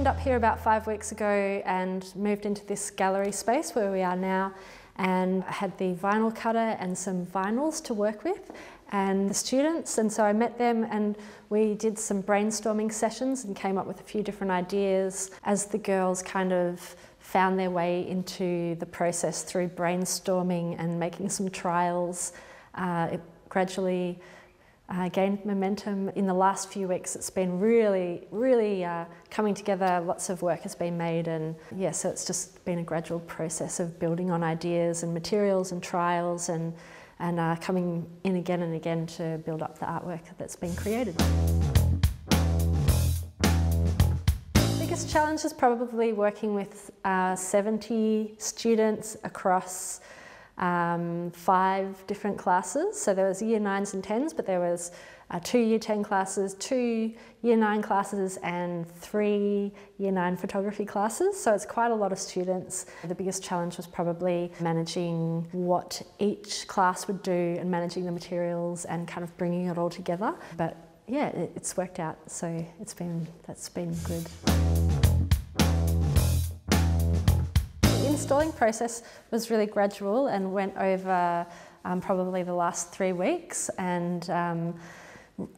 turned up here about five weeks ago and moved into this gallery space where we are now and I had the vinyl cutter and some vinyls to work with and the students and so I met them and we did some brainstorming sessions and came up with a few different ideas as the girls kind of found their way into the process through brainstorming and making some trials. Uh, it gradually uh, gained momentum in the last few weeks. It's been really, really uh, coming together. Lots of work has been made, and yeah, so it's just been a gradual process of building on ideas and materials and trials and and uh, coming in again and again to build up the artwork that's been created. biggest challenge is probably working with uh, 70 students across um, five different classes. So there was year nines and tens, but there was uh, two year 10 classes, two year nine classes and three year nine photography classes. So it's quite a lot of students. The biggest challenge was probably managing what each class would do and managing the materials and kind of bringing it all together. But yeah, it's worked out. So it's been, that's been good. Installing process was really gradual and went over um, probably the last three weeks and um,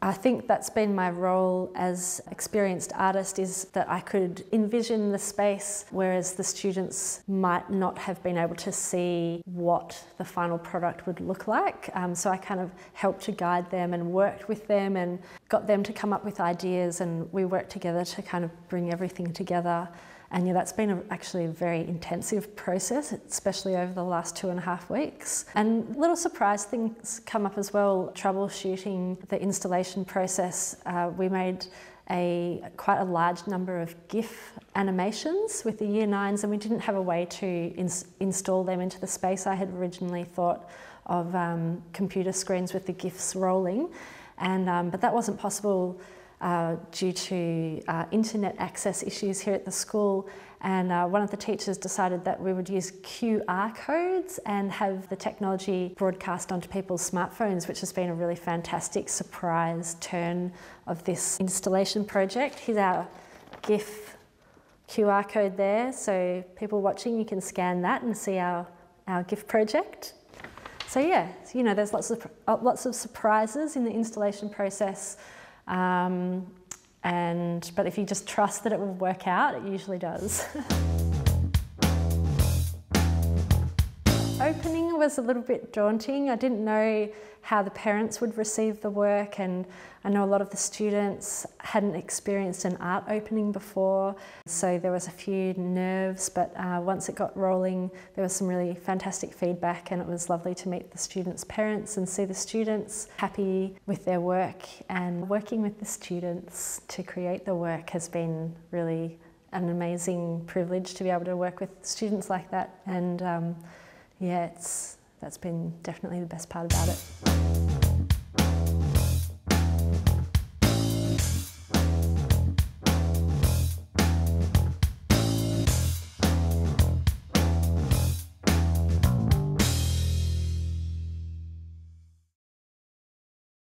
I think that's been my role as experienced artist is that I could envision the space whereas the students might not have been able to see what the final product would look like. Um, so I kind of helped to guide them and worked with them and got them to come up with ideas and we worked together to kind of bring everything together. And yeah, that's been a, actually a very intensive process, especially over the last two and a half weeks. And little surprise things come up as well, troubleshooting the installation process. Uh, we made a quite a large number of GIF animations with the year nines and we didn't have a way to ins install them into the space. I had originally thought of um, computer screens with the GIFs rolling, and um, but that wasn't possible uh, due to uh, internet access issues here at the school and uh, one of the teachers decided that we would use QR codes and have the technology broadcast onto people's smartphones, which has been a really fantastic surprise turn of this installation project. Here's our GIF QR code there, so people watching, you can scan that and see our, our GIF project. So yeah, you know, there's lots of, lots of surprises in the installation process. Um, and, but if you just trust that it will work out, it usually does. Opening was a little bit daunting. I didn't know how the parents would receive the work and I know a lot of the students hadn't experienced an art opening before so there was a few nerves but uh, once it got rolling there was some really fantastic feedback and it was lovely to meet the students' parents and see the students happy with their work and working with the students to create the work has been really an amazing privilege to be able to work with students like that and um, yeah it's that's been definitely the best part about it.